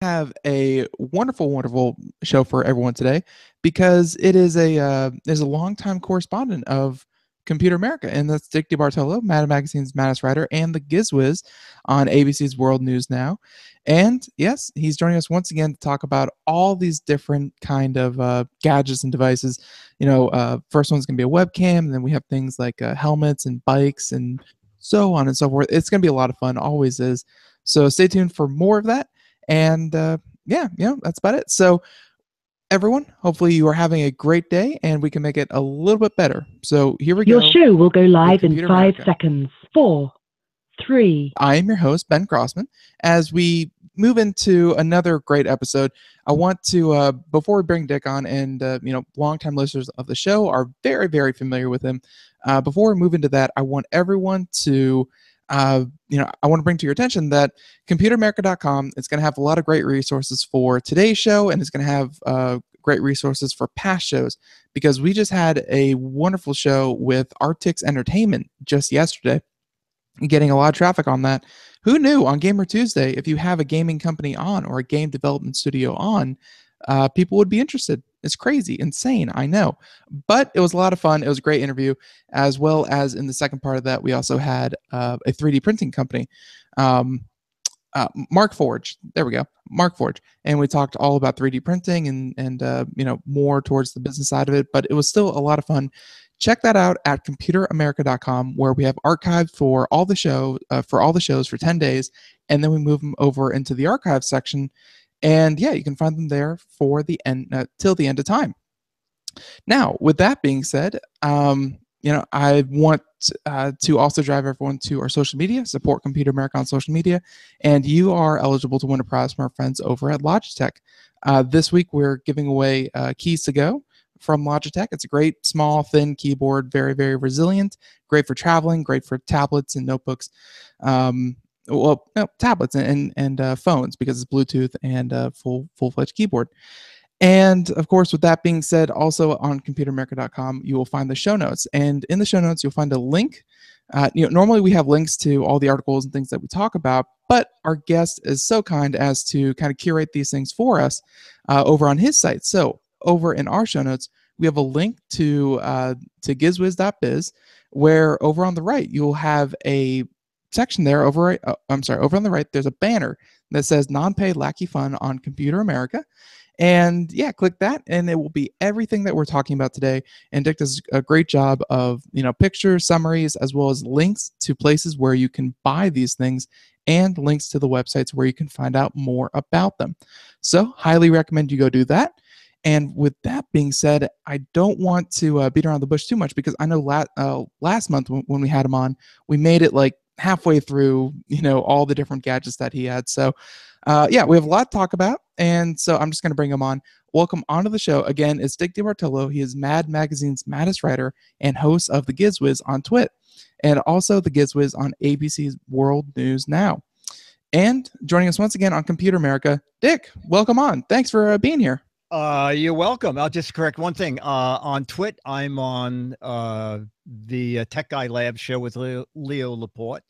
have a wonderful, wonderful show for everyone today because it is a uh, is a longtime correspondent of Computer America, and that's Dick DeBartolo, Mad Magazine's Maddest writer, and the Gizwiz on ABC's World News Now. And yes, he's joining us once again to talk about all these different kind of uh, gadgets and devices. You know, uh, first one's gonna be a webcam, and then we have things like uh, helmets and bikes and so on and so forth. It's gonna be a lot of fun, always is. So stay tuned for more of that. And uh, yeah, yeah, that's about it. So everyone, hopefully you are having a great day and we can make it a little bit better. So here we go. Your show will go live in five America. seconds. Four, three, I am your host, Ben Crossman. As we move into another great episode, I want to, uh, before we bring Dick on, and uh, you know, longtime listeners of the show are very, very familiar with him. Uh, before we move into that, I want everyone to, uh, you know, I want to bring to your attention that ComputerAmerica.com is going to have a lot of great resources for today's show, and it's going to have uh, great resources for past shows because we just had a wonderful show with Artix Entertainment just yesterday getting a lot of traffic on that. Who knew on Gamer Tuesday, if you have a gaming company on or a game development studio on, uh, people would be interested. It's crazy, insane, I know. But it was a lot of fun. It was a great interview, as well as in the second part of that, we also had uh, a 3D printing company. Um, uh, Mark Forge, there we go, Mark Forge, and we talked all about 3D printing and and uh, you know more towards the business side of it. But it was still a lot of fun check that out at computeramerica.com where we have archived for all the show uh, for all the shows for 10 days and then we move them over into the archive section and yeah you can find them there for the end uh, till the end of time now with that being said um, you know i want uh, to also drive everyone to our social media support computer america on social media and you are eligible to win a prize from our friends over at logitech uh, this week we're giving away uh, keys to go from Logitech. It's a great, small, thin keyboard, very, very resilient, great for traveling, great for tablets and notebooks. Um, well, no, tablets and and, uh, phones because it's Bluetooth and uh, full full fledged keyboard. And of course, with that being said, also on ComputerAmerica.com, you will find the show notes, and in the show notes, you'll find a link. Uh, you know, normally we have links to all the articles and things that we talk about, but our guest is so kind as to kind of curate these things for us uh, over on his site. So over in our show notes, we have a link to uh, to gizwiz.biz, where over on the right you'll have a section there. Over, uh, I'm sorry, over on the right there's a banner that says non-pay lackey fun on Computer America, and yeah, click that, and it will be everything that we're talking about today. And Dick does a great job of you know pictures, summaries, as well as links to places where you can buy these things and links to the websites where you can find out more about them. So, highly recommend you go do that. And with that being said, I don't want to uh, beat around the bush too much because I know la- uh, last month when, when we had him on, we made it like halfway through, you know, all the different gadgets that he had. So, uh, yeah, we have a lot to talk about. And so I'm just going to bring him on. Welcome onto the show. Again, it's Dick DeBartolo. He is Mad Magazine's maddest writer and host of The Gizwiz on Twit and also The Gizwiz on ABC's World News Now. And joining us once again on Computer America, Dick, welcome on. Thanks for uh, being here. Uh, you're welcome. I'll just correct one thing. Uh, on Twit, I'm on uh, the uh, Tech Guy Lab show with Leo, Leo Laporte,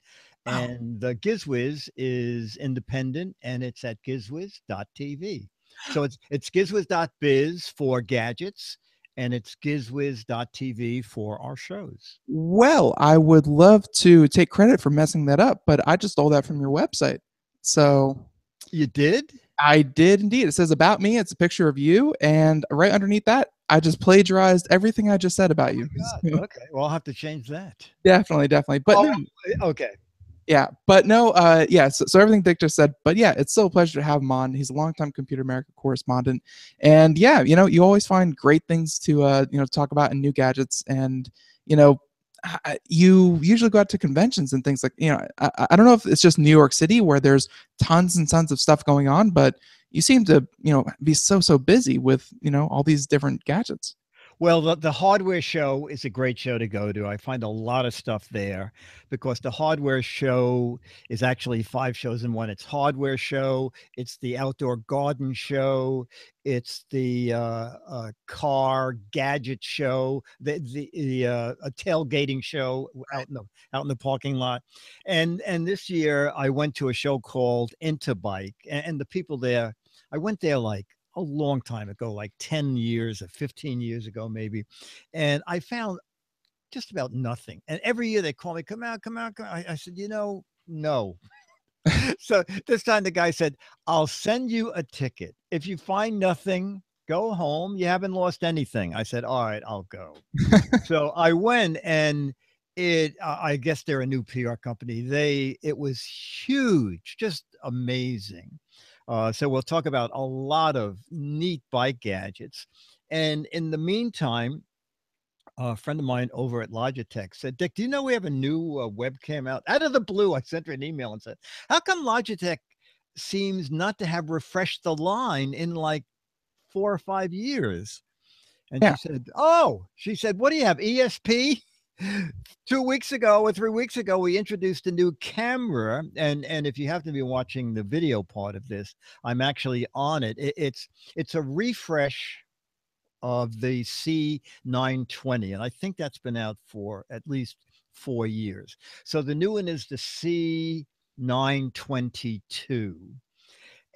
Oh. and the Gizwiz is independent, and it's at gizwiz.tv. So it's it's gizwiz.biz for gadgets, and it's gizwiz.tv for our shows. Well, I would love to take credit for messing that up, but I just stole that from your website. So You did? I did indeed. It says about me. It's a picture of you, and right underneath that, I just plagiarized everything I just said about you. God, okay. Well, I'll have to change that. definitely, definitely. But Oh, no, Okay. yeah, but no, uh, yeah. So, so everything Dick just said, but yeah, it's still a pleasure to have him on. He's a longtime Computer America correspondent, and yeah, you know, you always find great things to uh, you know talk about and new gadgets, and you know, you usually go out to conventions and things like you know I, I don't know if it's just new york city where there's tons and tons of stuff going on but you seem to you know be so so busy with you know all these different gadgets Well, the, the hardware show is a great show to go to. I find a lot of stuff there because the hardware show is actually five shows in one. It's hardware show, it's the outdoor garden show, it's the uh, uh, car gadget show, the the, the uh, a tailgating show out in the out in the parking lot, and and this year I went to a show called Interbike, and, and the people there. I went there like a long time ago, like 10 years or 15 years ago, maybe. And I found just about nothing. And every year they call me, come out, come out. Come out. I, I said, you know, no. so this time the guy said, I'll send you a ticket. If you find nothing, go home. You haven't lost anything. I said, all right, I'll go. so I went and it i guess they're a new pr company they it was huge just amazing uh, so we'll talk about a lot of neat bike gadgets. And in the meantime, a friend of mine over at Logitech said, Dick, do you know we have a new uh, webcam out? Out of the blue, I sent her an email and said, How come Logitech seems not to have refreshed the line in like four or five years? And yeah. she said, Oh, she said, What do you have? ESP? Two weeks ago or three weeks ago we introduced a new camera and and if you happen to be watching the video part of this i'm actually on it, it it's it's a refresh of the c920 and i think that's been out for at least four years. So the new one is the c922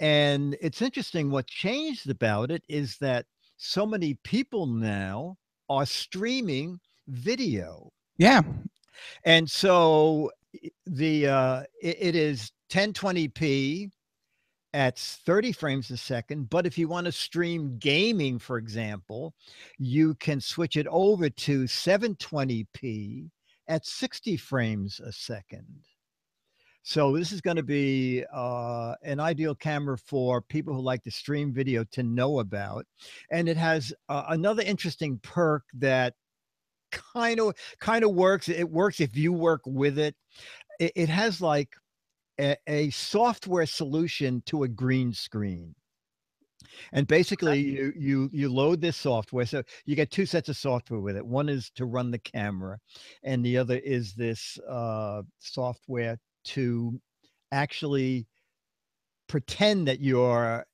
and it's interesting what changed about it is that so many people now are streaming video. Yeah. And so the uh it, it is 1020p at 30 frames a second. But if you want to stream gaming, for example, you can switch it over to 720p at 60 frames a second. So this is going to be uh, an ideal camera for people who like to stream video to know about. And it has uh, another interesting perk that kind of kind of works. It works if you work with it. It, it has like a, a software solution to a green screen and basically you you you load this software so you get two sets of software with it one is to run the camera and the other is this uh, software to actually pretend that you're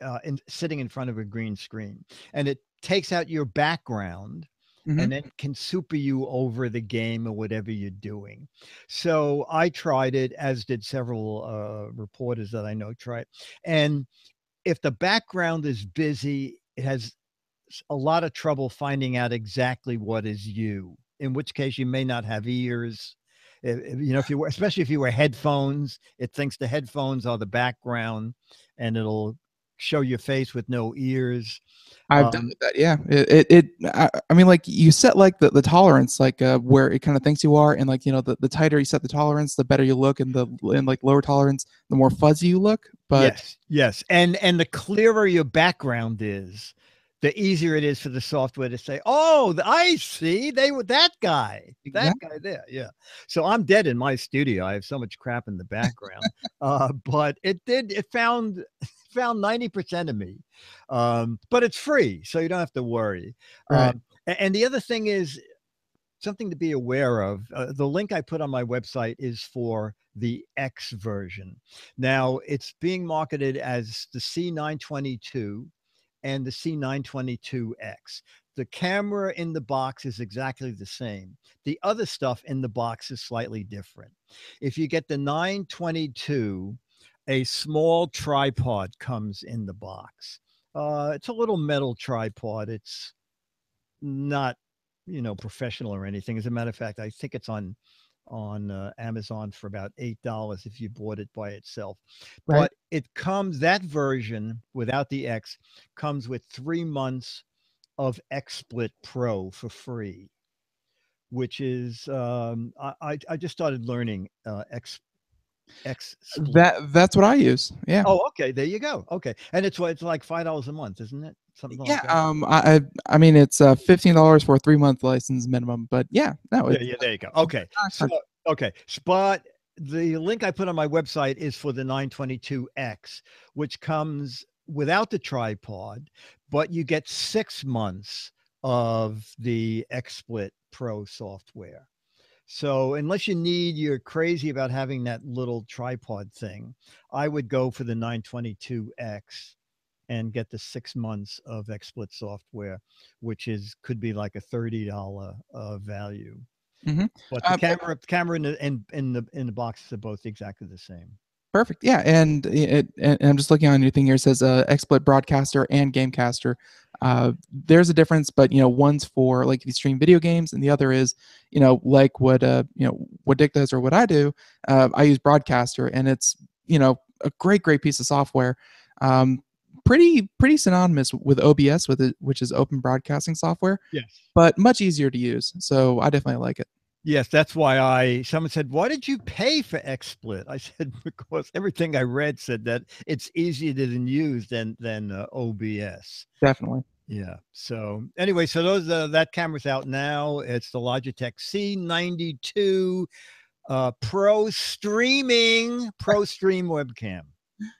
uh, in, sitting in front of a green screen and it takes out your background Mm-hmm. and then can super you over the game or whatever you're doing. So I tried it, as did several uh, reporters that I know try it. And if the background is busy, it has a lot of trouble finding out exactly what is you, in which case you may not have ears. You know, if you were, especially if you wear headphones, it thinks the headphones are the background and it'll show your face with no ears. I've um, done that. Yeah. It, it, it I, I, mean, like you set like the, the tolerance, like uh, where it kind of thinks you are. And like, you know, the, the tighter you set the tolerance, the better you look and the, and like lower tolerance, the more fuzzy you look. But yes, yes. And, and the clearer your background is, the easier it is for the software to say, "Oh, I see. They were that guy, that guy there." Yeah. So I'm dead in my studio. I have so much crap in the background, uh, but it did. It found found 90% of me. Um, but it's free, so you don't have to worry. Right. Um, and the other thing is something to be aware of. Uh, the link I put on my website is for the X version. Now, it's being marketed as the C922 and the C922X. The camera in the box is exactly the same. The other stuff in the box is slightly different. If you get the 922, a small tripod comes in the box. Uh, it's a little metal tripod. It's not, you know, professional or anything. As a matter of fact, I think it's on on uh, Amazon for about eight dollars if you bought it by itself. Right. But it comes that version without the X comes with three months of XSplit Pro for free, which is um, I I just started learning uh, X X. That that's what I use. Yeah. Oh, okay. There you go. Okay, and it's what it's like five dollars a month, isn't it? Something yeah. Like um. I I mean it's uh fifteen dollars for a three month license minimum, but yeah. No. Yeah, yeah. There you go. Okay. So, okay. But the link I put on my website is for the 922X, which comes without the tripod, but you get six months of the XSplit Pro software. So unless you need, you're crazy about having that little tripod thing, I would go for the 922X and get the six months of XSplit software, which is could be like a thirty dollar uh, value. Mhm. But the Um, camera, camera, and the, and in the in the boxes are both exactly the same. Perfect. Yeah, and it, and I'm just looking on your thing here. It says uh, XSplit Broadcaster and Gamecaster. Uh, there's a difference, but you know, one's for like if you stream video games, and the other is, you know, like what uh, you know, what Dick does or what I do. Uh, I use Broadcaster, and it's you know a great, great piece of software. Um, pretty, pretty synonymous with OBS, with it, which is Open Broadcasting Software, Yes. but much easier to use. So I definitely like it. Yes, that's why I. Someone said, "Why did you pay for XSplit?" I said, "Because everything I read said that it's easier to use than than uh, OBS." Definitely. Yeah. So anyway, so those uh, that camera's out now. It's the Logitech C92 uh, Pro streaming Pro Stream webcam.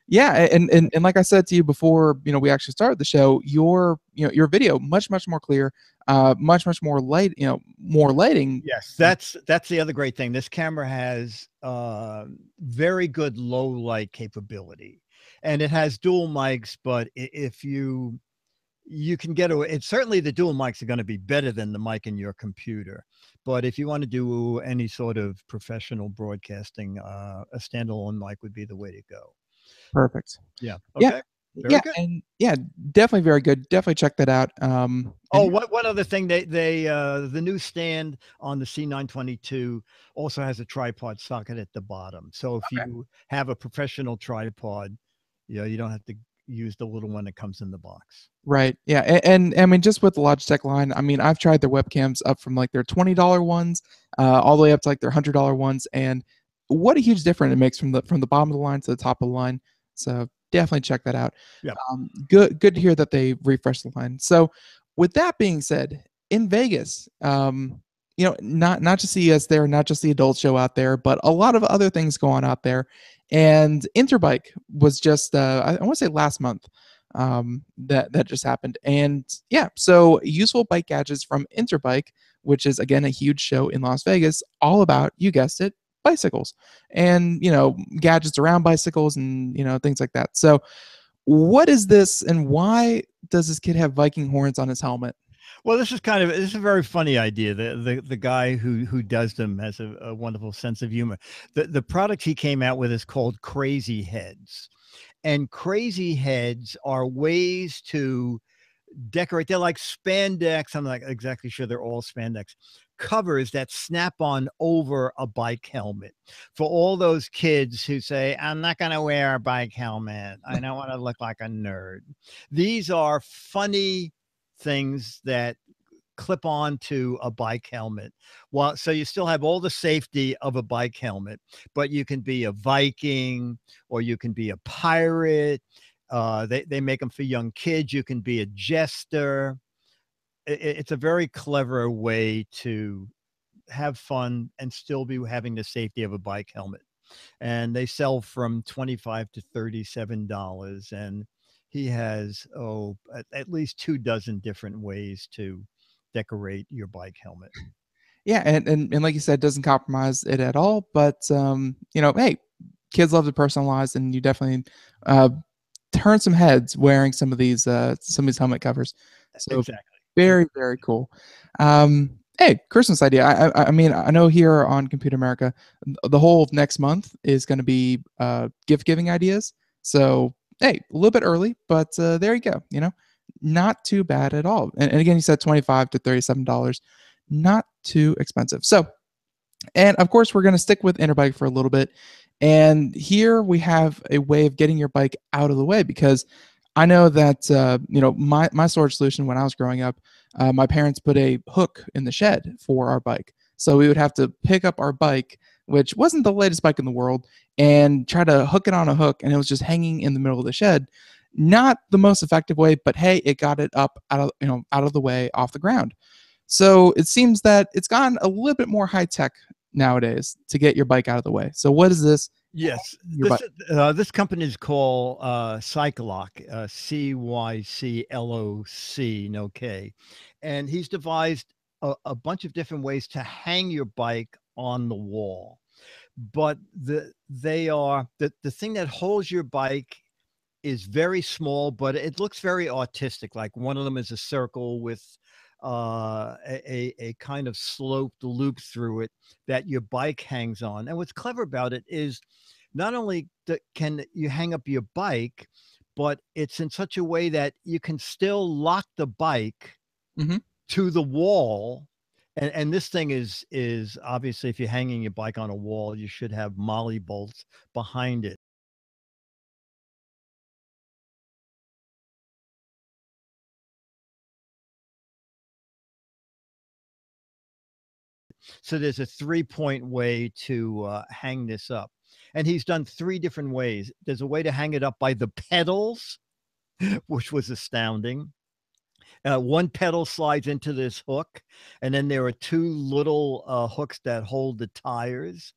Yeah, and, and and like I said to you before, you know, we actually started the show. Your you know your video much much more clear, uh, much much more light, you know, more lighting. Yes, that's that's the other great thing. This camera has uh, very good low light capability, and it has dual mics. But if you you can get away, it's certainly the dual mics are going to be better than the mic in your computer. But if you want to do any sort of professional broadcasting, uh, a standalone mic would be the way to go. Perfect. Yeah. Yeah, Very yeah, good. and yeah, definitely very good. Definitely check that out. Um, Oh, and- one, one other thing, they they uh, the new stand on the C922 also has a tripod socket at the bottom. So if Okay. you have a professional tripod, you know, you don't have to use the little one that comes in the box. Right. Yeah. And, and I mean, just with the Logitech line, I mean, I've tried their webcams up from like their twenty dollar ones, uh, all the way up to like their hundred dollar ones, and what a huge difference it makes from the from the bottom of the line to the top of the line. So definitely check that out. Yep. Um, good. Good to hear that they refreshed the line. So, with that being said, in Vegas, um, you know, not not just CES there, not just the adult show out there, but a lot of other things going on out there. And Interbike was just uh, I, I want to say last month um, that that just happened. And yeah, so useful bike gadgets from Interbike, which is again a huge show in Las Vegas, all about you guessed it, bicycles and you know gadgets around bicycles and you know things like that. So, what is this, and why does this kid have Viking horns on his helmet? Well, this is kind of this is a very funny idea. The the, the guy who who does them has a, a wonderful sense of humor. The the product he came out with is called Crazy Heads, and Crazy Heads are ways to decorate. They're like spandex. I'm not exactly sure they're all spandex covers that snap on over a bike helmet for all those kids who say i'm not going to wear a bike helmet i don't want to look like a nerd these are funny things that clip on to a bike helmet. Well, so you still have all the safety of a bike helmet, but you can be a Viking or you can be a pirate. Uh, they, they make them for young kids. You can be a jester. I- I- it's a very clever way to have fun and still be having the safety of a bike helmet. And they sell from 25 to $37. And he has oh at, at least two dozen different ways to decorate your bike helmet Yeah, and, and and like you said, doesn't compromise it at all. But um, you know, hey, kids love to personalize, and you definitely uh, turn some heads wearing some of these uh, some of these helmet covers. So exactly very very cool. Um, hey, Christmas idea. I, I I mean, I know here on Computer America, the whole of next month is going to be uh, gift giving ideas. So hey, a little bit early, but uh, there you go. You know, not too bad at all. And, and again, you said twenty five to thirty seven dollars, not too expensive. So, and of course, we're going to stick with Interbike for a little bit. And here we have a way of getting your bike out of the way because I know that uh, you know my my storage solution when I was growing up, uh, my parents put a hook in the shed for our bike, so we would have to pick up our bike, which wasn't the latest bike in the world, and try to hook it on a hook, and it was just hanging in the middle of the shed. Not the most effective way, but hey, it got it up out of you know out of the way off the ground. So it seems that it's gotten a little bit more high tech nowadays to get your bike out of the way. So what is this? Yes, this uh, this company is called uh, Cycloc, uh, C Y C L O C, no K, and he's devised a, a bunch of different ways to hang your bike on the wall. But the they are the the thing that holds your bike is very small, but it looks very artistic. Like one of them is a circle with uh, a, a kind of sloped loop through it that your bike hangs on. And what's clever about it is not only can you hang up your bike, but it's in such a way that you can still lock the bike mm-hmm. to the wall. And, and this thing is is obviously if you're hanging your bike on a wall, you should have molly bolts behind it. So there's a three point way to uh, hang this up. And he's done three different ways. There's a way to hang it up by the pedals, which was astounding. Uh, one pedal slides into this hook, and then there are two little uh, hooks that hold the tires.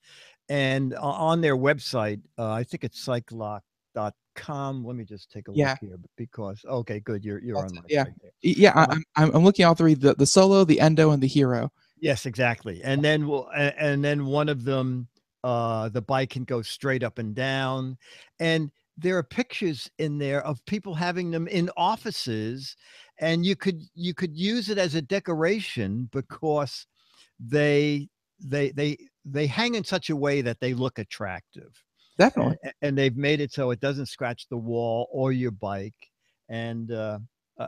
And on their website, uh, I think it's cycloc.com. Let me just take a yeah. look here because okay, good. You're you're That's on my yeah. there. Yeah, Uh, I, I'm, I'm looking at all three: the the solo, the endo, and the hero. Yes, exactly. And then we'll, and then one of them, uh, the bike can go straight up and down. And there are pictures in there of people having them in offices, and you could you could use it as a decoration because they they they they hang in such a way that they look attractive. Definitely. A- and they've made it so it doesn't scratch the wall or your bike. And uh,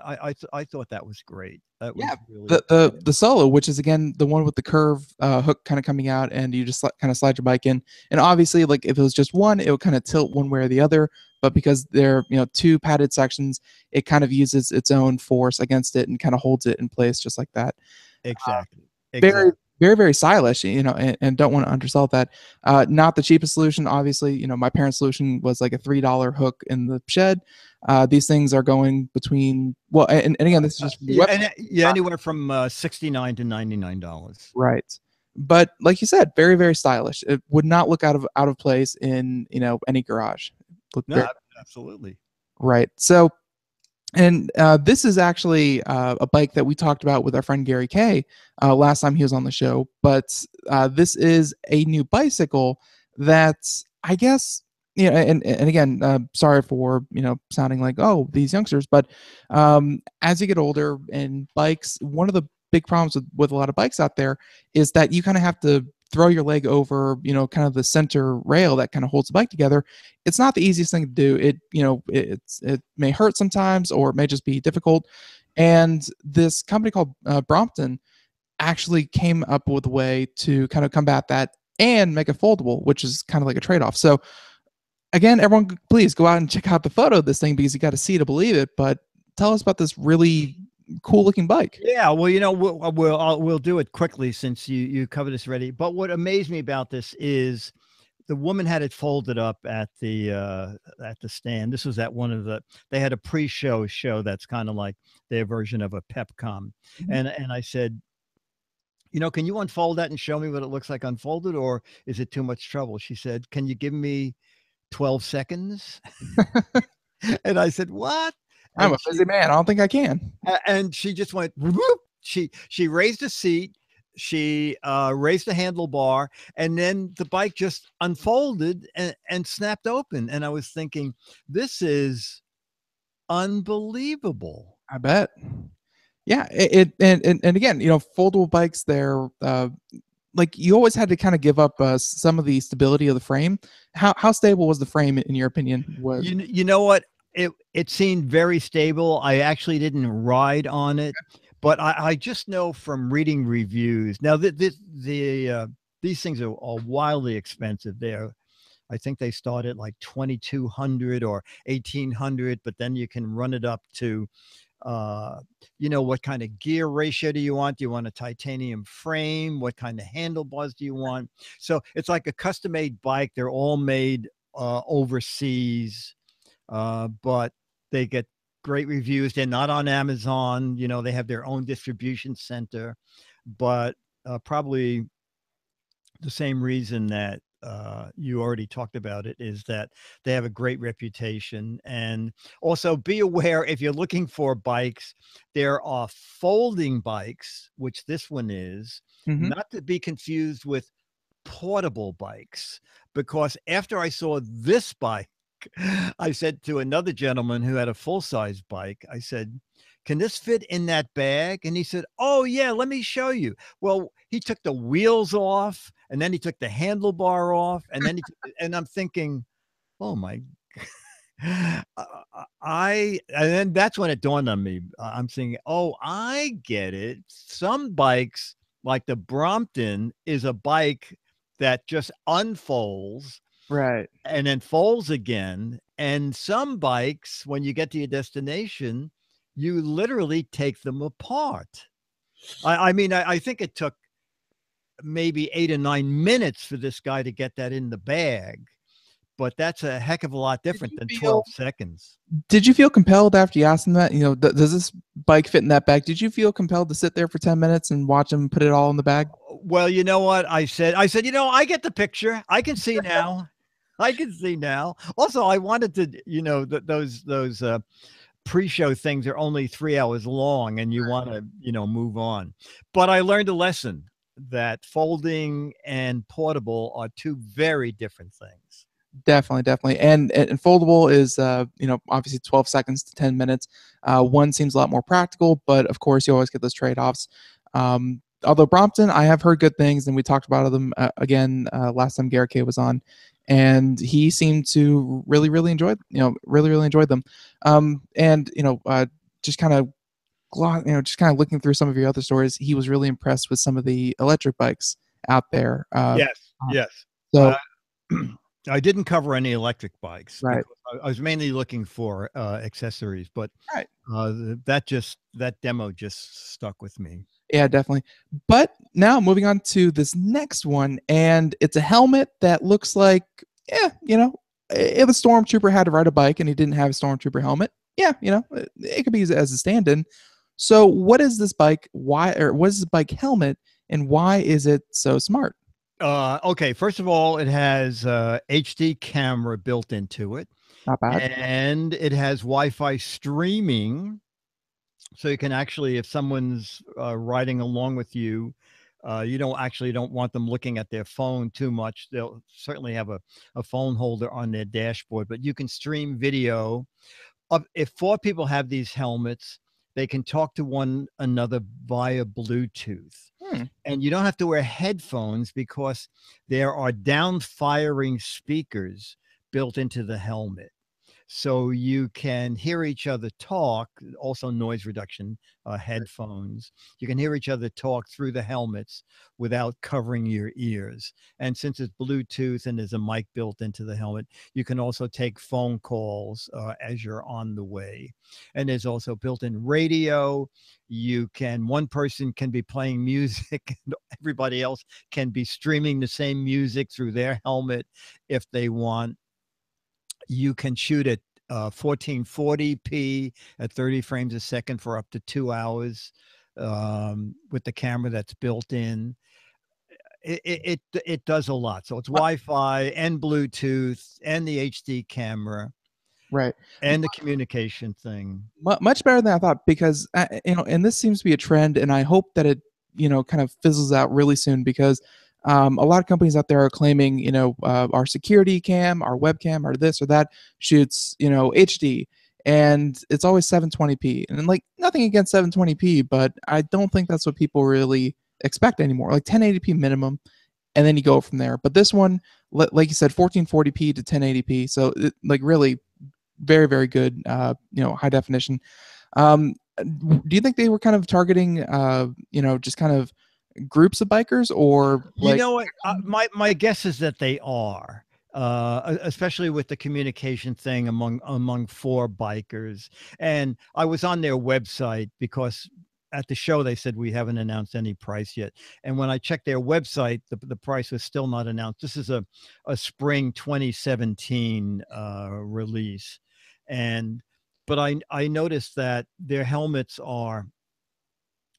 I I, th- I thought that was great. That was Yeah, really the the the solo, which is again the one with the curve uh, hook kind of coming out, and you just kind of slide your bike in. And obviously, like if it was just one, it would kind of tilt one way or the other. But because they're you know two padded sections, it kind of uses its own force against it and kind of holds it in place just like that. exactly. Very exactly. very very very stylish, you know, and, and don't want to undersell that. Uh, not the cheapest solution, obviously. You know, my parents' solution was like a three dollar hook in the shed. Uh, these things are going between well, and, and again, this is just from yeah, and, uh, yeah, anywhere from uh, sixty nine to ninety nine dollars. Right. But like you said, very very stylish. It would not look out of out of place in you know any garage. No, very- absolutely. right. So, and uh, this is actually uh, a bike that we talked about with our friend Gary Kay uh, last time he was on the show. But uh, this is a new bicycle that I guess you know, and and again, uh, sorry for you know sounding like oh these youngsters, but um, as you get older and bikes, one of the big problems with, with a lot of bikes out there is that you kind of have to throw your leg over you know kind of the center rail that kind of holds the bike together it's not the easiest thing to do. It you know it, it's it may hurt sometimes or it may just be difficult. And this company called uh, brompton actually came up with a way to kind of combat that and make it foldable which is kind of like a trade-off. So again everyone please go out and check out the photo of this thing because you got to see to believe it but tell us about this really cool looking bike Yeah, well, you know, we'll uh, we'll I'll, we'll do it quickly since you you covered this already. But what amazed me about this is the woman had it folded up at the uh at the stand. This was at one of the they had a pre-show show that's kind of like their version of a pepcom. Mhm. And and I said, you know, can you unfold that and show me what it looks like unfolded or is it too much trouble? She said, "Can you give me 12 seconds?" and I said, "What?" I'm a she- busy man i don't think i can and she just went whoop. she she raised a seat she uh raised the handlebar and then the bike just unfolded and, and snapped open and i was thinking this is unbelievable I bet. Yeah, it, it and, and and again, you know, foldable bikes, they're uh, like you always had to kind of give up uh, some of the stability of the frame. How how stable was the frame in your opinion? Was you, you know what it it seemed very stable. I actually didn't ride on it but i, I just know from reading reviews now the the, the uh, these things are, are wildly expensive. They're i think they start at like 2200 or 1800 but then you can run it up to uh you know what kind of gear ratio do you want? Do you want a titanium frame? What kind of handlebars do you want? So it's like a custom made bike. They're all made uh overseas uh but they get great reviews they're not on amazon you know they have their own distribution center but uh, probably the same reason that uh, you already talked about it, is that they have a great reputation. And also be aware if you're looking for bikes, there are folding bikes, which this one is, Mhm. not to be confused with portable bikes. Because after I saw this bike, I said to another gentleman who had a full size bike, I said, Can this fit in that bag? And he said, Oh, yeah, let me show you. Well, he took the wheels off and then he took the handlebar off. And then he, took, and I'm thinking, Oh my. I and then that's when it dawned on me. I'm thinking, oh, I get it. Some bikes, like the Brompton, is a bike that just unfolds Right. and then falls again. And some bikes, when you get to your destination, you literally take them apart. I, I mean, I, I think it took maybe eight or nine minutes for this guy to get that in the bag, but that's a heck of a lot different than feel- 12 seconds. Did you feel compelled after you asked him that? You know, th- does this bike fit in that bag? Did you feel compelled to sit there for 10 minutes and watch him put it all in the bag? Well, you know what I said? I said, you know, I get the picture. I can see now. I can see now. Also, I wanted to, you know, th- those those uh, pre-show things are only three hours long, and you want to, you know, move on. But I learned a lesson that folding and portable are two very different things. Definitely, definitely. And, and foldable is, uh, you know, obviously 12 seconds to 10 minutes. Uh, one seems a lot more practical, but of course, you always get those trade offs. Um, although Brompton, I have heard good things, and we talked about them uh, again uh, last time Garrett K was on, and he seemed to really, really enjoy, you know, really, really enjoyed them. Um, and you know, uh, just kind of, you know, just kind of looking through some of your other stories, he was really impressed with some of the electric bikes out there. Uh, yes, yes. So Uh, I didn't cover any electric bikes. Right. I, I was mainly looking for uh, accessories, but Right. uh, that just that demo just stuck with me. Yeah, definitely. But now moving on to this next one, and it's a helmet that looks like, yeah, you know, if a stormtrooper had to ride a bike and he didn't have a stormtrooper helmet, yeah, you know, it, it could be as, as a stand-in. So, what is this bike? Why, or what is this bike helmet, and why is it so smart? Uh, okay, first of all, it has uh, HD camera built into it, Not bad. and it has Wi-Fi streaming, so you can actually, if someone's uh, riding along with you, uh, you don't actually don't want them looking at their phone too much. They'll certainly have a, a phone holder on their dashboard, but you can stream video. Of if four people have these helmets, they can talk to one another via Bluetooth Hmm. and you don't have to wear headphones because there are down firing speakers built into the helmet so you can hear each other talk also noise reduction uh, headphones. You can hear each other talk through the helmets without covering your ears. And since it's bluetooth and there's a mic built into the helmet you can also take phone calls uh, as you're on the way. And there's also built-in radio. You can one person can be playing music and everybody else can be streaming the same music through their helmet if they want you can shoot at uh, 1440p at 30 frames a second for up to two hours um, with the camera that's built in. It, it it it does a lot. So it's wi-fi and bluetooth and the hd camera Right. and the communication thing. Much better than I thought because uh, you know, and this seems to be a trend, and I hope that it you know kind of fizzles out really soon because um, a lot of companies out there are claiming you know uh, our security cam, our webcam, or this or that shoots you know HD, and it's always 720p, and like nothing against 720p, but I don't think that's what people really expect anymore. Like 1080p minimum, and then you go from there. But this one, like you said, 1440p to 1080p, so it, like really very very good uh you know high definition um do you think they were kind of targeting uh you know just kind of groups of bikers or you know what? Uh, my my guess is that they are uh, especially with the communication thing among among four bikers. And i was on their website because at the show they said we haven't announced any price yet. And when i checked their website the, the price was still not announced. This is a, a spring 2017 uh, release. And but i i noticed that their helmets are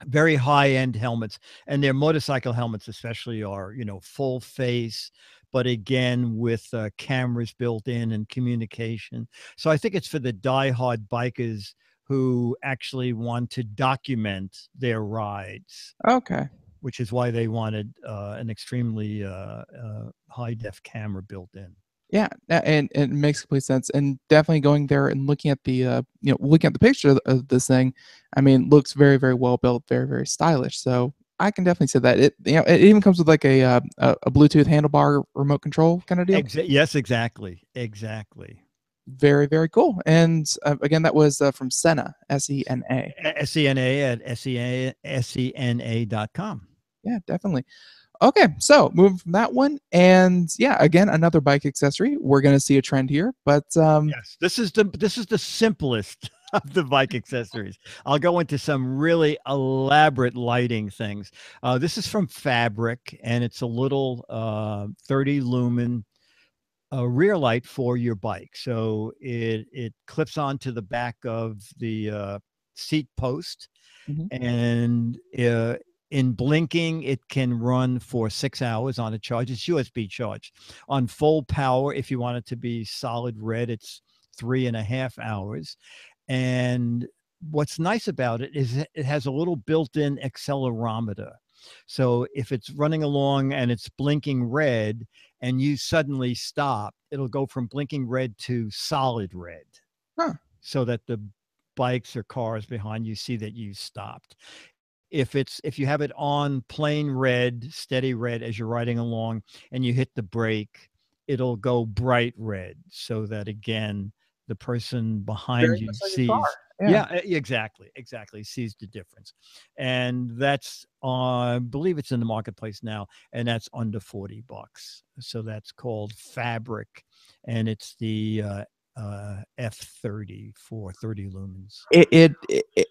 very high end helmets and their motorcycle helmets especially are you know full face but again with uh, cameras built in and communication. So I think it's for the die-hard bikers who actually want to document their rides, Okay. which is why they wanted uh, an extremely uh, uh, high def camera built in. Yeah, and, and it makes complete sense. And definitely going there and looking at the uh, you know looking at the picture of- this thing, I mean, looks very very well built, very very stylish. So I can definitely say that it you know it even comes with like a uh, a, a Bluetooth handlebar remote control kind of deal. Exa- yes, exactly, exactly. Very very cool. And uh, again, that was uh, from Sena, S E N A S E N A at E dot com. Yeah, definitely. Okay, so moving from that one, and yeah, again another bike accessory. We're gonna see a trend here, but um, Yes, this is the this is the simplest of the bike accessories. I'll go into some really elaborate lighting things. Uh, this is from Fabric, and it's a little uh, 30 lumen uh, rear light for your bike. So it it clips onto the back of the uh, seat post, Mhm. and uh, in blinking, it can run for six hours on a charge. It's USB charge. On full power, if you want it to be solid red, it's three and a half hours. And what's nice about it is it has a little built-in accelerometer. So if it's running along and it's blinking red and you suddenly stop, it'll go from blinking red to solid red. Huh. So that the bikes or cars behind you see that you stopped. If it's if you have it on plain red, steady red as you're riding along and you hit the brake, it'll go bright red so that again the person behind very you much like a sees yeah. e- exactly exactly sees the difference and that's uh, i believe it's in the marketplace now and that's under 40 bucks so that's called fabric and it's the uh, uh, f30 for 30 lumens. It it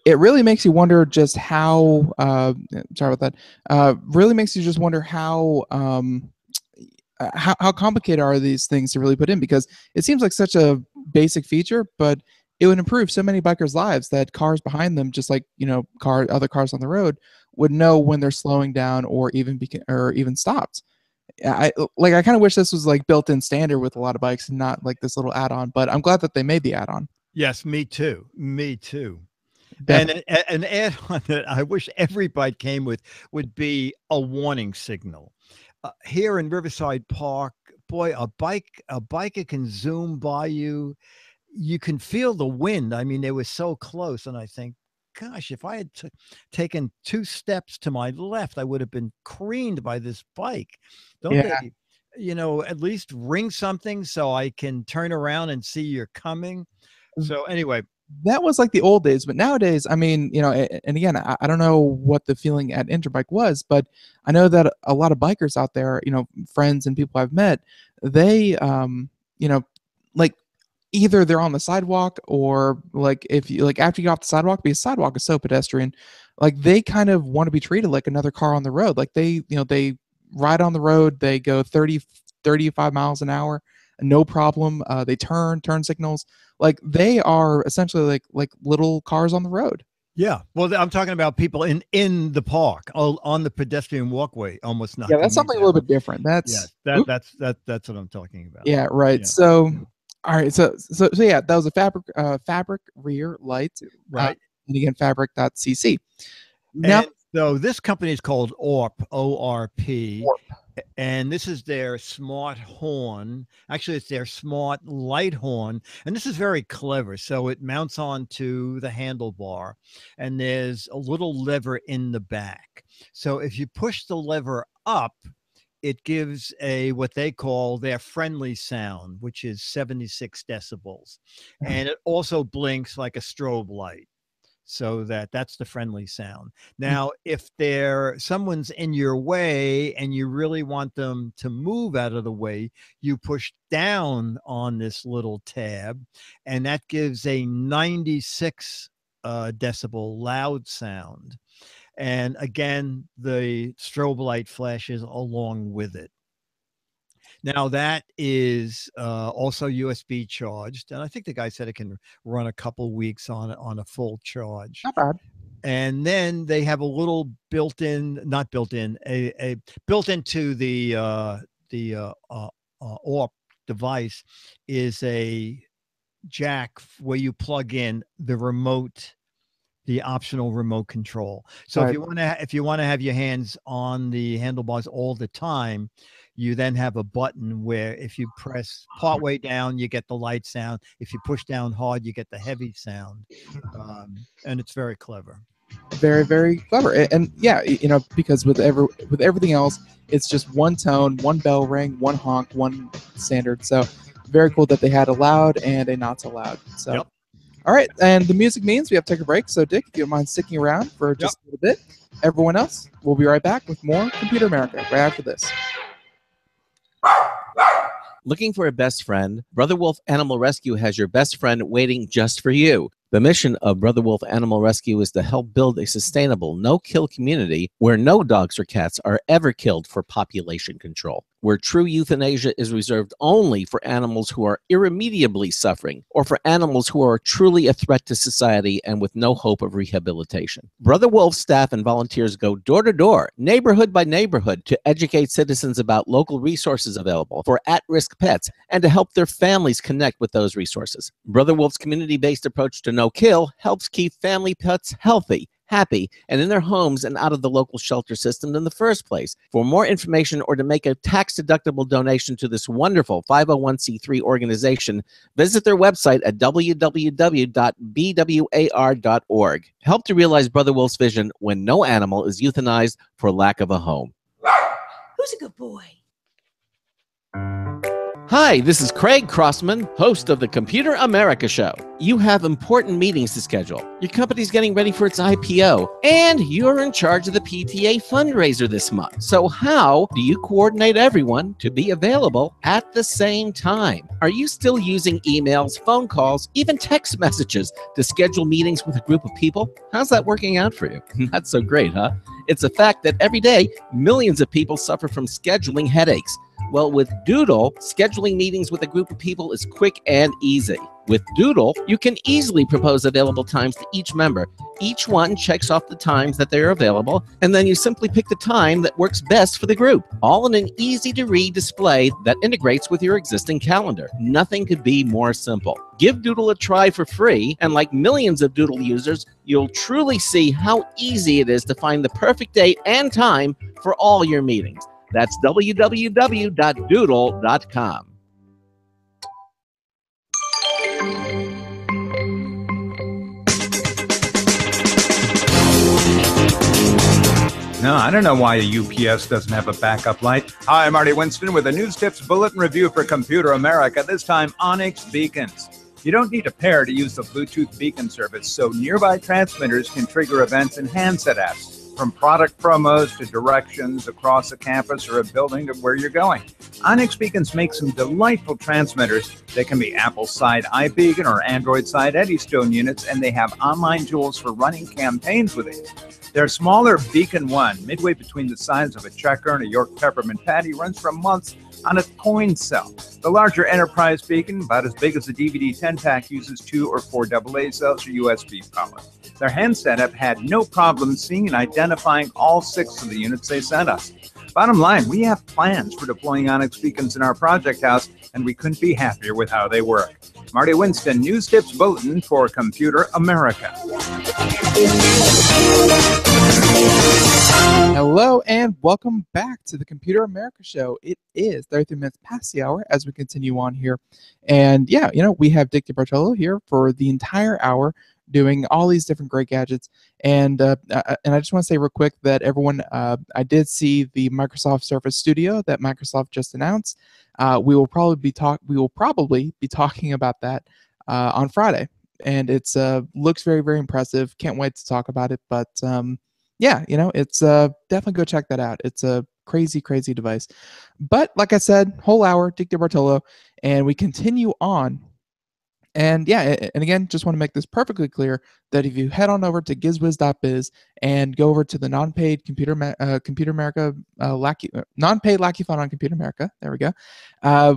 it, really makes you wonder just how uh sorry about that uh really makes you just wonder how um uh, how, how complicated are these things to really put in because it seems like such a basic feature but it would improve so many bikers lives that cars behind them just like you know car other cars on the road would know when they're slowing down or even beca- or even stopped I like I kind of wish this was like built in standard with a lot of bikes and not like this little add-on but I'm glad that they made the add-on yes me too me too Def- and a- an add-on that I wish every bike came with would be a warning signal. Uh, here in Riverside Park, boy, a bike a biker can zoom by you. You can feel the wind. I mean, they were so close, and I think, gosh, if I had taken two steps to my left, I would have been creamed by this bike. Don't Yeah. they? You know, at least ring something so I can turn around and see you're coming. Mm. So anyway, that was like the old days but nowadays i mean you know and again I, I don't know what the feeling at interbike was but i know that a lot of bikers out there you know friends and people i've met they um you know like either they're on the sidewalk or like if you like after you get off the sidewalk because sidewalk is so pedestrian like they kind of want to be treated like another car on the road. Like they you know they ride on the road they go 30 35 miles an hour no problem uh, they turn turn signals. Like they are essentially like like little cars on the road. Yeah, well, I'm talking about people in in the park, on the pedestrian walkway, almost not. yeah that's something a little bit different. That's Yes, that that's that that's what I'm talking about. yeah right. Yeah. so all right so so so yeah that was a fabric uh fabric rear light right. and again fabric.cc now and so this company is called ORP, O R P, Warp. and this is their smart horn. Actually, it's their smart light horn, and this is very clever. So it mounts onto the handlebar, and there's a little lever in the back. So if you push the lever up, it gives a what they call their friendly sound, which is 76 decibels, Mhm. and it also blinks like a strobe light so that that's the friendly sound. Now, if there someone's in your way and you really want them to move out of the way, you push down on this little tab, and that gives a 96 uh, decibel loud sound. And again, the strobe light flashes along with it. Now that is uh, also USB charged, and I think the guy said it can run a couple weeks on on a full charge. not bad And then they have a little built-in, not built-in, a, a built into the uh, the uh, uh, uh, or device is a jack where you plug in the remote the optional remote control. So if you want to if you want to have your hands on the handlebars all the time you then have a button where if you press part way down you get the light sound. If you push down hard you get the heavy sound. Um, and it's very clever. Very very clever. And, and yeah you know because with every with everything else it's just one tone one bell ring one honk one standard. So very cool that they had a loud and a not so loud so Yep. All right and the music means we have to take a break so dick if you don't mind sticking around for just a little bit everyone else we'll be right back with more computer america right after this Looking for a best friend? Brother Wolf Animal Rescue has your best friend waiting just for you. The mission of Brother Wolf Animal Rescue is to help build a sustainable, no kill community where no dogs or cats are ever killed for population control, where true euthanasia is reserved only for animals who are irremediably suffering or for animals who are truly a threat to society and with no hope of rehabilitation. Brother Wolf staff and volunteers go door to door, neighborhood by neighborhood, to educate citizens about local resources available for at risk pets and to help their families connect with those resources. Brother Wolf's community based approach to no kill helps keep family pets healthy. Happy and in their homes and out of the local shelter system in the first place. For more information or to make a tax deductible donation to this wonderful 501c3 organization, visit their website at www.bwar.org. Help to realize Brother Wolf's vision when no animal is euthanized for lack of a home. Who's a good boy? Hi, this is Craig Crossman, host of the Computer America Show. You have important meetings to schedule. Your company's getting ready for its IPO, and you're in charge of the PTA fundraiser this month. So, how do you coordinate everyone to be available at the same time? Are you still using emails, phone calls, even text messages to schedule meetings with a group of people? How's that working out for you? Not so great, huh? It's a fact that every day, millions of people suffer from scheduling headaches. Well, with Doodle, scheduling meetings with a group of people is quick and easy. With Doodle, you can easily propose available times to each member. Each one checks off the times that they're available, and then you simply pick the time that works best for the group, all in an easy to read display that integrates with your existing calendar. Nothing could be more simple. Give Doodle a try for free, and like millions of Doodle users, you'll truly see how easy it is to find the perfect date and time for all your meetings. That's www.doodle.com. No, I don't know why a UPS doesn't have a backup light. Hi, I'm Marty Winston with a News Tips Bulletin Review for Computer America, this time Onyx Beacons. You don't need a pair to use the Bluetooth beacon service, so nearby transmitters can trigger events in handset apps, from product promos to directions across a campus or a building to where you're going. Onyx Beacons make some delightful transmitters. They can be Apple side iBeacon or Android side Eddystone units, and they have online tools for running campaigns with it. Their smaller Beacon 1, midway between the size of a checker and a York peppermint patty, runs for months on a coin cell. The larger Enterprise Beacon, about as big as a DVD 10 pack, uses two or four AA cells or USB power. Their hand setup had no problem seeing and identifying all six of the units they sent us. Bottom line, we have plans for deploying Onyx beacons in our project house, and we couldn't be happier with how they work. Marty Winston, News Tips Bulletin for Computer America. Hello and welcome back to the Computer America Show. It is 33 minutes past the hour as we continue on here. And yeah, you know, we have Dick DeBartolo here for the entire hour doing all these different great gadgets. And uh, uh, and I just want to say real quick that everyone, uh, I did see the Microsoft Surface Studio that Microsoft just announced. Uh, we will probably be talk. We will probably be talking about that uh, on Friday, and it's uh, looks very very impressive. Can't wait to talk about it. But um, yeah, you know, it's uh, definitely go check that out. It's a crazy crazy device. But like I said, whole hour, Dick DeBartolo, and we continue on and yeah, and again, just want to make this perfectly clear that if you head on over to gizwiz.biz and go over to the non-paid computer uh, computer America uh, lackey, uh, non-paid lackey fund on computer America, there we go. Uh,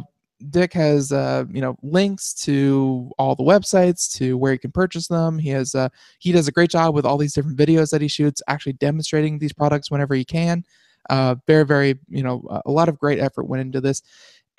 Dick has uh, you know links to all the websites to where you can purchase them. He has uh, he does a great job with all these different videos that he shoots, actually demonstrating these products whenever he can. Uh, very very you know a lot of great effort went into this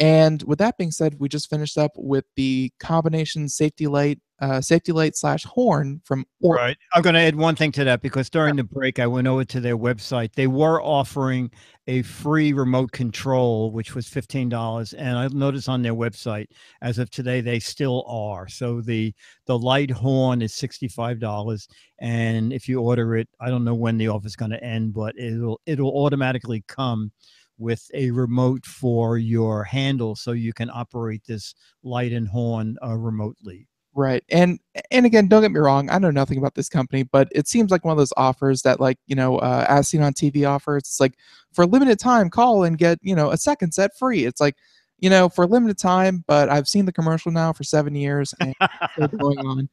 And with that being said, we just finished up with the combination safety light, uh, safety light slash horn from Or- Right. I'm going to add one thing to that because during the break, I went over to their website. They were offering a free remote control, which was $15. And I noticed on their website, as of today, they still are. So the the light horn is $65. And if you order it, I don't know when the offer is going to end, but it'll it'll automatically come with a remote for your handle so you can operate this light and horn uh, remotely. Right. And and again, don't get me wrong, I know nothing about this company, but it seems like one of those offers that like, you know, uh, as seen on TV offers, it's like for a limited time, call and get, you know, a second set free. It's like, you know, for a limited time, but I've seen the commercial now for seven years and it's still going on.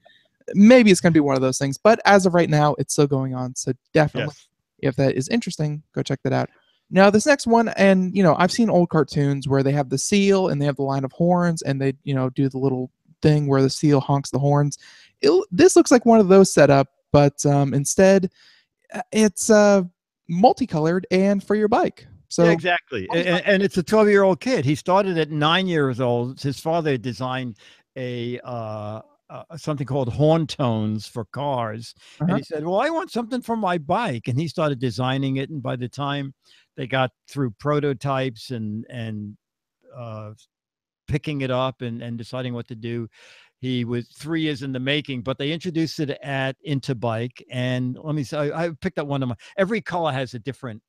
Maybe it's gonna be one of those things, but as of right now, it's still going on. So definitely if that is interesting, go check that out. Now, this next one, and you know, I've seen old cartoons where they have the seal and they have the line of horns, and they, you know, do the little thing where the seal honks the horns. It, this looks like one of those setup, but um, instead, uh, it's uh, multicolored and for your bike. So yeah, exactly. And, and it's a 12 year old kid. He started at nine years old. His father designed a uh, uh, something called horn tones for cars. Uh-huh. And he said, Well, I want something for my bike. And he started designing it. And by the time they got through prototypes and, and, uh, picking it up and, and deciding what to do, he was three years in the making, but they introduced it at Interbike. And let me say, I, I picked up one of my, every color has a different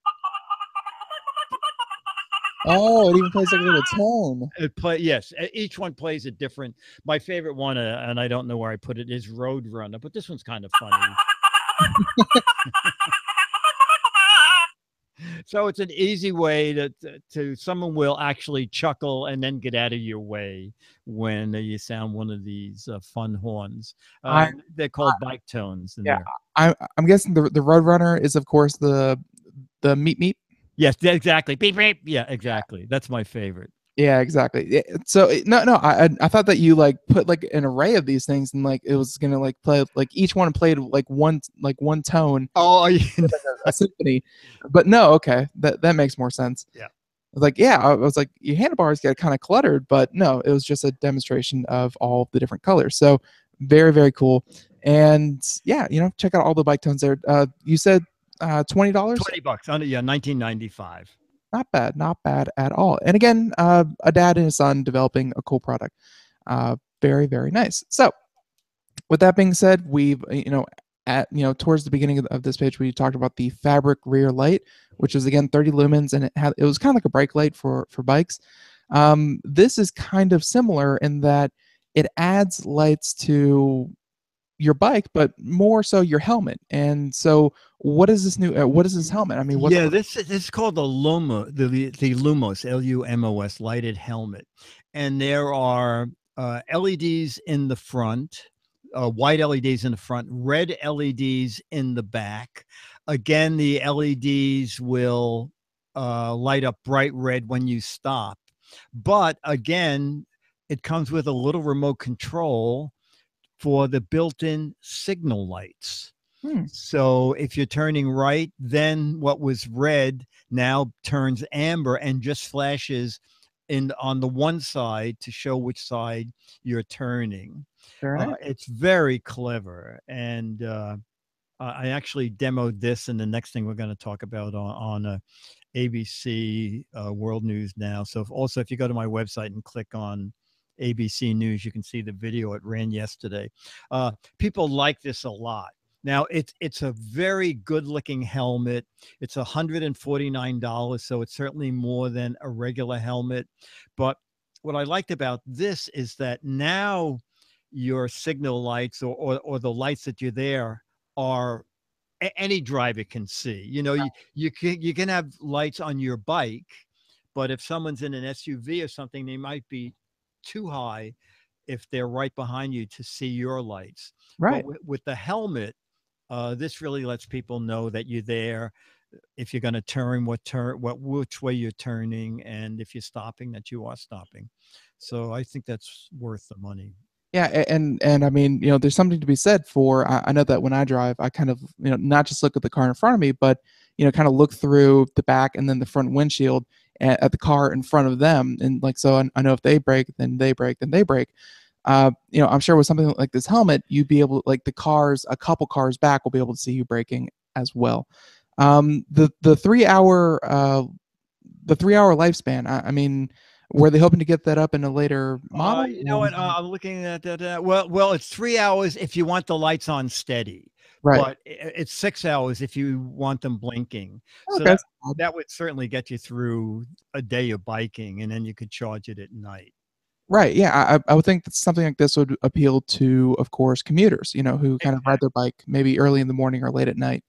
oh, it even plays like a little tone. It play yes. Each one plays a different. My favorite one, uh, and I don't know where I put it, is Roadrunner. But this one's kind of funny. so it's an easy way to, to to someone will actually chuckle and then get out of your way when you sound one of these uh, fun horns. Uh, I- they're called bike tones. Yeah. they're- I, I'm guessing the the Roadrunner is of course the the meat meat. Yes, exactly. Beep beep. Yeah, exactly. That's my favorite. Yeah, exactly. So no, no, I I- thought that you like put like an array of these things and like it was gonna like play like each one played like one like one tone Oh, yeah. a symphony. But no, okay, that that makes more sense. Yeah. Like, yeah, I was like, your handlebars get kind of cluttered, but no, it was just a demonstration of all the different colors. So very, very cool. And yeah, you know, check out all the bike tones there. Uh, you said uh, twenty dollars. twenty bucks. Under yeah, nineteen ninety five. Not bad, not bad at all. And again, uh, a dad and his son developing a cool product. Uh, very, very nice. So, with that being said, we've you know at you know towards the beginning of, of this page we talked about the fabric rear light, which is again 30 lumens, and it had it was kind of like a brake light for for bikes. Um, this is kind of similar in that it adds lights to your bike, but more so your helmet. And so, what is this new? Uh, what is this helmet? I mean, what's yeah, this is this is called the the the the Lumos, L U M O S, lighted helmet, and there are uh, LEDs in the front, uh, white LEDs in the front, red LEDs in the back. Again, the LEDs will uh, light up bright red when you stop, but again, it comes with a little remote control for the built-in signal lights. Hmm. So if you're turning right, then what was red now turns amber and just flashes in on the one side to show which side you're turning. very Uh, it's very clever, and uh, I I actually demoed this, and the next thing we're going to talk about on, on uh, ABC uh, World News now. So if, also, if you go to my website and click on ABC News, you can see the video it ran yesterday. Uh, people like this a lot. Now it's it's a very good looking helmet. It's $149, so it's certainly more than a regular helmet. But what I liked about this is that now your signal lights or, or, or the lights that you're there are any driver can see. You know, you, you can you can have lights on your bike, but if someone's in an SUV or something, they might be too high if they're right behind you to see your lights. But right. with, with the helmet, uh, this really lets people know that you're there. If you're going to turn, what turn, what which way you're turning, and if you're stopping, that you are stopping. So I think that's worth the money. Yeah, and and I mean, you know, there's something to be said for. I, I know that when I drive, I kind of, you know, not just look at the car in front of me, but you know, kind of look through the back and then the front windshield. At, at the car in front of them, and like so, I, I know if they break, then they break, then they break. Uh, you know, I'm sure with something like this helmet, you'd be able, like the cars, a couple cars back, will be able to see you braking as well. Um, the the three hour uh, the three hour lifespan. I, I mean, were they hoping to get that up in a later model? Uh, you know what? Uh, I'm looking at that. Uh, well, well, it's three hours if you want the lights on steady, right. but it's six hours if you want them blinking. So Okay. that, that would certainly get you through a day of biking, and then you could charge it at night. Right. Yeah. I, I- would think that something like this would appeal to, of course, commuters, you know, who kind of ride their bike maybe early in the morning or late at night.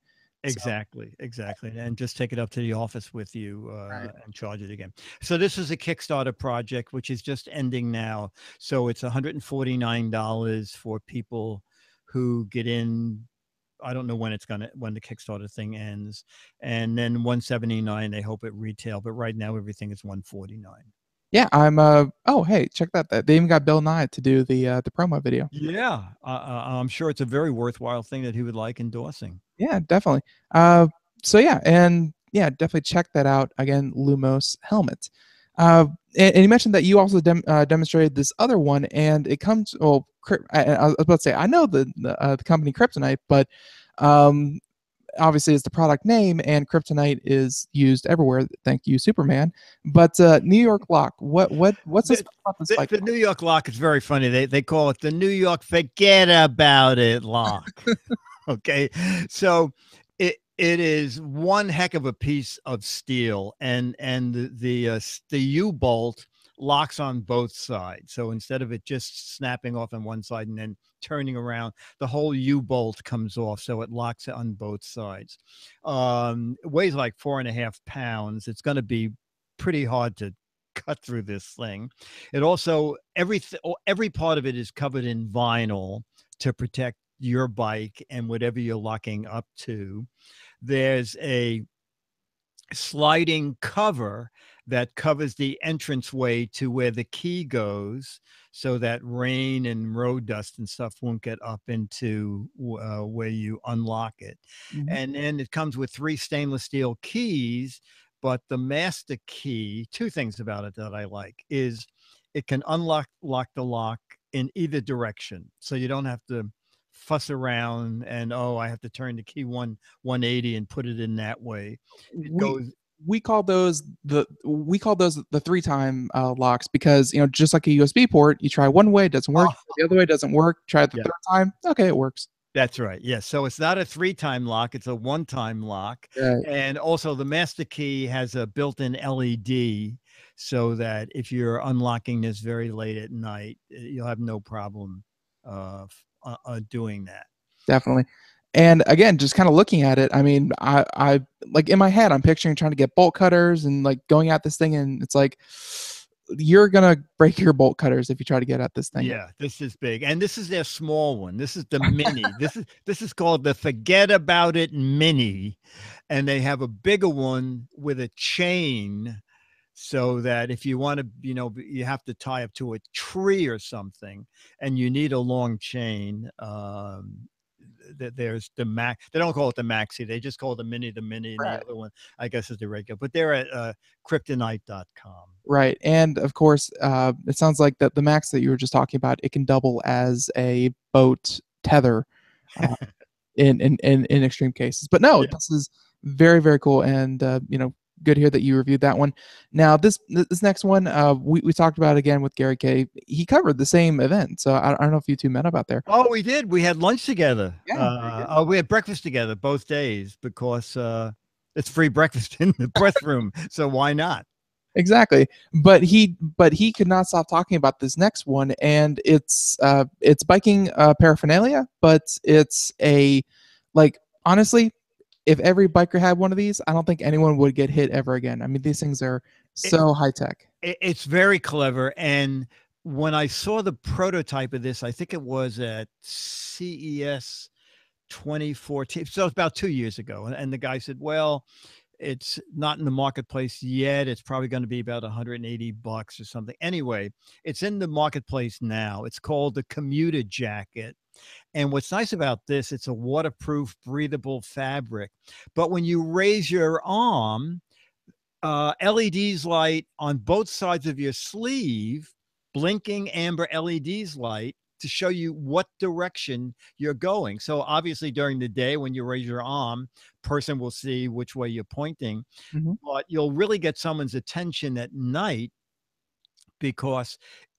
So- Exactly, exactly, and just take it up to the office with you uh, Right. and charge it again. So this is a Kickstarter project, which is just ending now. So it's $149 for people who get in. I don't know when it's gonna when the Kickstarter thing ends, and then 179. They hope it retail, but right now everything is 149. Yeah. I'm, uh, oh, hey, check that. that- They even got Bill Nye to do the, uh, the promo video. Yeah, uh, uh, I'm sure it's a very worthwhile thing that he would like endorsing. Yeah, definitely. Uh, so yeah, and yeah, definitely check that out. Again, Lumos helmet. Uh, and, and you mentioned that you also dem- uh, demonstrated this other one, and it comes. Well, I, I was about to say I know the the, uh, the company Kryptonite, but um, obviously it's the product name, and Kryptonite is used everywhere. Thank you, Superman. But uh, New York Lock, what what what's this The- this The, bike? the New York lock is very funny. They they call it the New York forget about it lock. okay, so it is one heck of a piece of steel, and and the the uh, the U bolt locks on both sides. So instead of it just snapping off on one side and then turning around, the whole U bolt comes off, so it locks on both sides. Um, weighs like four and a half pounds. It's going to be pretty hard to cut through this thing. It also every every part of it is covered in vinyl to protect your bike and whatever you're locking up to. There's a sliding cover that covers the entranceway to where the key goes so that rain and road dust and stuff won't get up into uh, where you unlock it Mhm. and then it comes with three stainless steel keys but the master key two things about it that i like is it can unlock lock the lock in either direction so you don't have to fuss around and oh i have to turn the key one 180 and put it in that way it We- goes we call those the we call those the three time uh, locks because you know just like a USB port, you try one way, it doesn't work. The other way doesn't work. Try it the Yeah. third time. Okay, it works. that's right yes so it's not a three time lock it's a one time lock Right. and also the master key has a built-in led so that if you're unlocking this very late at night uh, you'll have no problem uh, uh, uh, doing that. Definitely. And again, just kind of looking at it, I mean, I, I like in my head, I'm picturing trying to get bolt cutters and like going at this thing, and it's like you're gonna break your bolt cutters if you try to get at this thing. yeah this is big. And this is their small one. This is the mini. This is this is called the forget about it mini. And they have a bigger one with a chain so that if you want to you know you have to tie up to a tree or something and you need a long chain um th- there's the max they don't call it the maxi they just call it the mini the mini and the other one i guess is the regular but they're at uh, kryptonite.com Right. And of course, uh, it sounds like that the max that you were just talking about, it can double as a boat tether uh, in, in, in, in extreme cases. But no, Yeah. this is very, very cool. And, uh, you know, good hear that you reviewed that one. Now, this this next one, uh, we, we talked about again with Gary K. He covered the same event. So I, I don't know if you two met about there. Oh, we did. We had lunch together. Yeah, Uh, oh, we had breakfast together both days because uh, it's free breakfast in the breath room. So why not? Exactly. But he but he could not stop talking about this next one and it's uh it's biking uh paraphernalia, but it's a like honestly, if every biker had one of these, I don't think anyone would get hit ever again. I mean these things are so high tech. It, it's very clever. And when I saw the prototype of this, I think it was at CES 2014. So it's about two years ago. And, and the guy said, well, it's not in the marketplace yet. It's probably going to be about 180 bucks or something. Anyway, it's in the marketplace now. It's called the commuter jacket. And what's nice about this, it's a waterproof, breathable fabric. But when you raise your arm, uh, LEDs light on both sides of your sleeve, blinking amber LEDs light to show you what direction you're going. So obviously during the day when you raise your arm, person will see which way you're pointing, Mhm. but you'll really get someone's attention at night because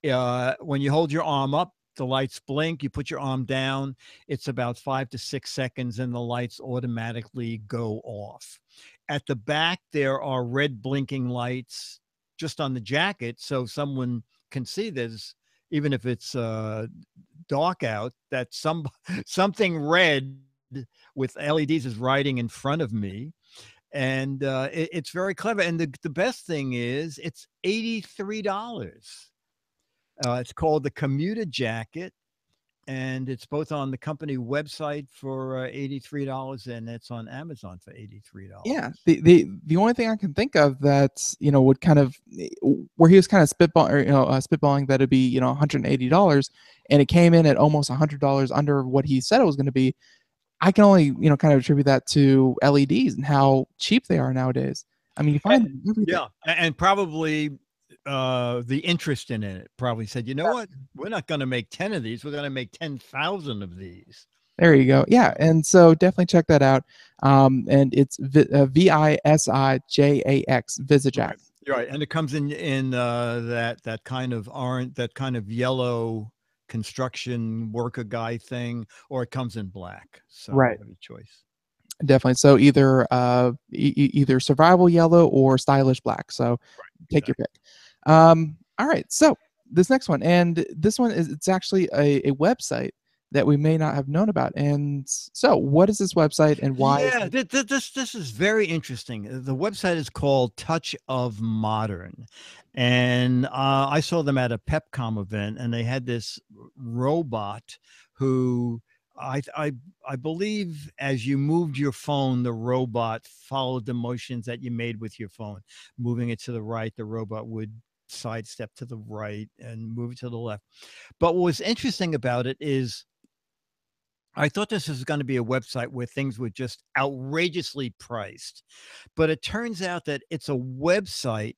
uh, when you hold your arm up, the lights blink, you put your arm down, it's about five to six seconds, and the lights automatically go off. At the back, there are red blinking lights just on the jacket, so someone can see there's even if it's uh, dark out, that some something red with LEDs is riding in front of me. And uh, it- it's very clever. And the, the best thing is, it's $83. Uh, it's called the Commuter Jacket, and it's both on the company website for uh, $83 and it's on Amazon for $83. Yeah, the, the the only thing I can think of that you know would kind of where he was kind of spitball or, you know uh, spitballing that it'd be you know 180 dollars, and it came in at almost 100 dollars under what he said it was going to be. I can only you know kind of attribute that to LEDs and how cheap they are nowadays. I mean, you find them. Yeah, and probably uh the interest in it probably said, you know what, we're not going to make 10 of these, we're going to make 10,000 of these. There you go. Yeah, and so definitely check that out. Um, and it's uh, V I S I J A X Visijax. You're right, and it comes in in uh, that that kind of orange, that kind of yellow construction worker guy thing, or it comes in black. So Right. you have a choice. Definitely. So either uh, e- either survival yellow or stylish black. So take your pick. Um, all right. So this next one, and this one is it's actually a, a website that we may not have known about. And so, what is this website and why? Yeah, thi- thi- this this is very interesting. Uh, The website is called Touch of Modern, and uh, I saw them at a PepCom event, and they had this robot who I I I believe as you moved your phone, the robot followed the motions that you made with your phone. Moving it to the right, the robot would sidestep to the right and move to the left. But what was interesting about it is I thought this was going to be a website where things were just outrageously priced. But it turns out that it's a website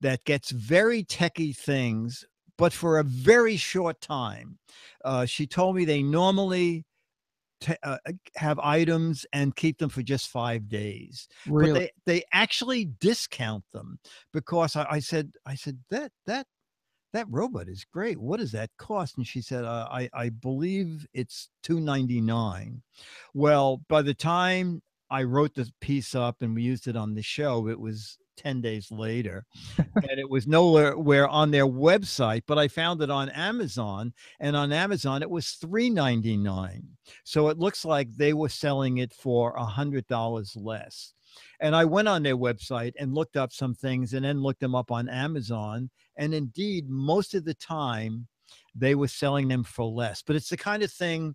that gets very techie things, but for a very short time. Uh, she told me they normally uh, uh, have items and keep them for just five days really? but they they actually discount them because I, I said I said that that that robot is great. What does that cost? And she said uh, I I believe it's two ninety nine. Well, by the time I wrote the piece up and we used it on the show, it was 10 days later and it was nowhere where on their website but i found it on amazon and on amazon it was 3.99 so it looks like they were selling it for a hundred dollars less and I went on their website and looked up some things and then looked them up on Amazon. And indeed, most of the time they were selling them for less. But it's the kind of thing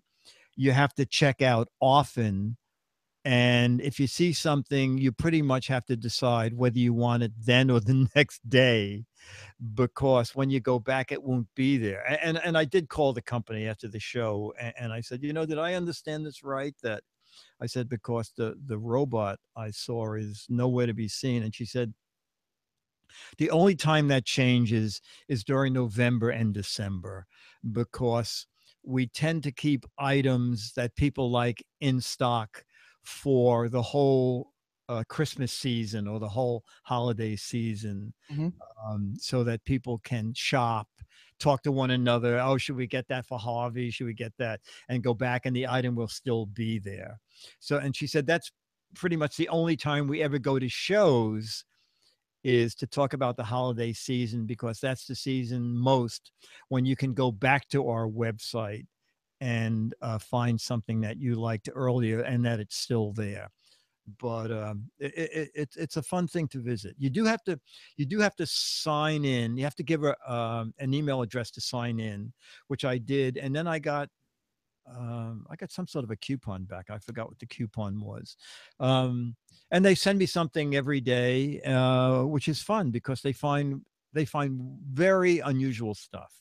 you have to check out often. And if you see something, you pretty much have to decide whether you want it then or the next day, because when you go back, it won't be there. And and I did call the company after the show, and, and I said, you know, did I understand this right? That I said because the the robot I saw is nowhere to be seen, and she said the only time that changes is during November and December because we tend to keep items that people like in stock for the whole uh, Christmas season or the whole holiday season, Mhm. um, so that people can shop, talk to one another. Oh, should we get that for Harvey? Should we get that? And go back, and the item will still be there. So, and she said that's pretty much the only time we ever go to shows is to talk about the holiday season because that's the season most when you can go back to our website and uh, find something that you liked earlier and that it's still there but um, it, it, it's it's a fun thing to visit you do have to you do have to sign in you have to give her um, an email address to sign in which i did and then i got um, I got some sort of a coupon back. I forgot what the coupon was. Um, and they send me something every day, uh, which is fun because they find they find very unusual stuff.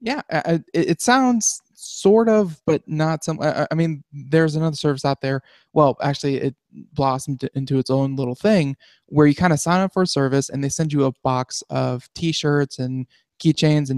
Yeah, it, it sounds sort of, but not some. I, I- I mean, there's another service out there. Well, actually, it blossomed into its own little thing where you kind of sign up for a service and they send you a box of T-shirts and keychains and